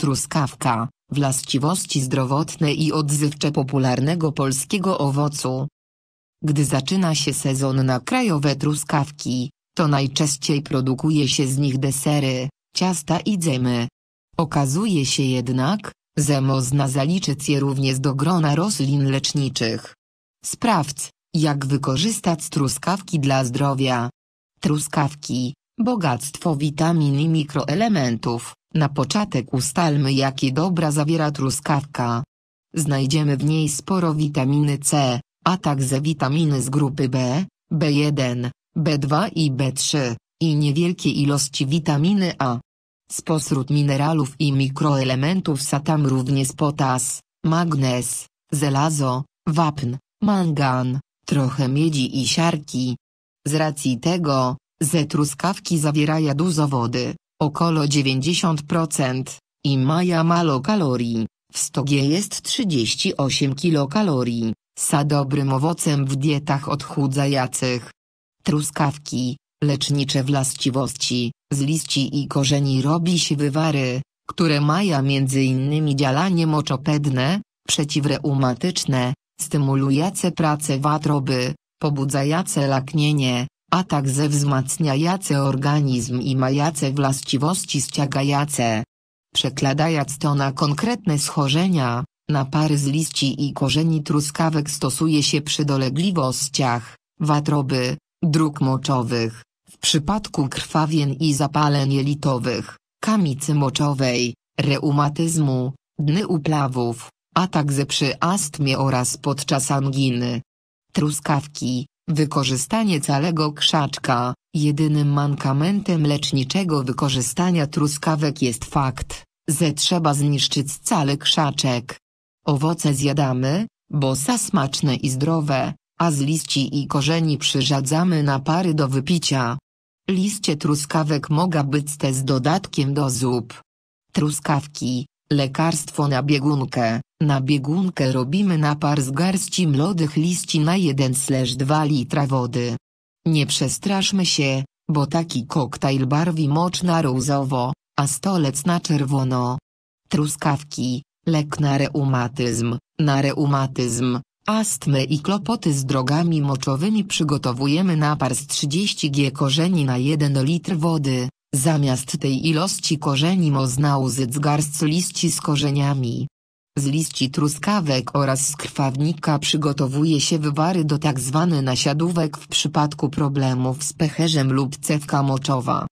Truskawka, właściwości zdrowotne i odzywcze popularnego polskiego owocu. Gdy zaczyna się sezon na krajowe truskawki, to najczęściej produkuje się z nich desery, ciasta i dzemy. Okazuje się jednak, że można zaliczyć je również do grona roślin leczniczych. Sprawdź, jak wykorzystać truskawki dla zdrowia. Truskawki, bogactwo witamin i mikroelementów. Na początek ustalmy jakie dobra zawiera truskawka. Znajdziemy w niej sporo witaminy C, a także witaminy z grupy B, B1, B2 i B3, i niewielkie ilości witaminy A. Spośród minerałów i mikroelementów są tam również potas, magnez, żelazo, wapń, mangan, trochę miedzi i siarki. Z racji tego, że truskawki zawierają dużo wody, około 90%, i mają mało kalorii, w stogie jest 38 kilokalorii, sa dobrym owocem w dietach odchudzających. Truskawki, lecznicze właściwości, z liści i korzeni robi się wywary, które mają m.in. działanie moczopedne, przeciwreumatyczne, stymulujące pracę watroby, pobudzające laknienie, a także wzmacniające organizm i mające właściwości ściagające. Przekładając to na konkretne schorzenia, napary z liści i korzeni truskawek stosuje się przy dolegliwościach, watroby, dróg moczowych, w przypadku krwawień i zapaleń jelitowych, kamicy moczowej, reumatyzmu, dny upławów, a także przy astmie oraz podczas anginy. Truskawki, wykorzystanie całego krzaczka, jedynym mankamentem leczniczego wykorzystania truskawek jest fakt, że trzeba zniszczyć cały krzaczek. Owoce zjadamy, bo są smaczne i zdrowe, a z liści i korzeni przyrządzamy napary do wypicia. Liście truskawek mogą być też dodatkiem do zup. Truskawki, lekarstwo na biegunkę. Na biegunkę robimy napar z garści młodych liści na 1-2 litra wody. Nie przestraszmy się, bo taki koktajl barwi mocz na różowo, a stolec na czerwono. Truskawki, lek na reumatyzm, na reumatyzm, astmę i kłopoty z drogami moczowymi przygotowujemy napar z 30 g korzeni na 1 litr wody, zamiast tej ilości korzeni można użyć garść liści z korzeniami. Z liści truskawek oraz z krwawnika przygotowuje się wywary do tzw. nasiadówek w przypadku problemów z pecherzem lub cewka moczowa.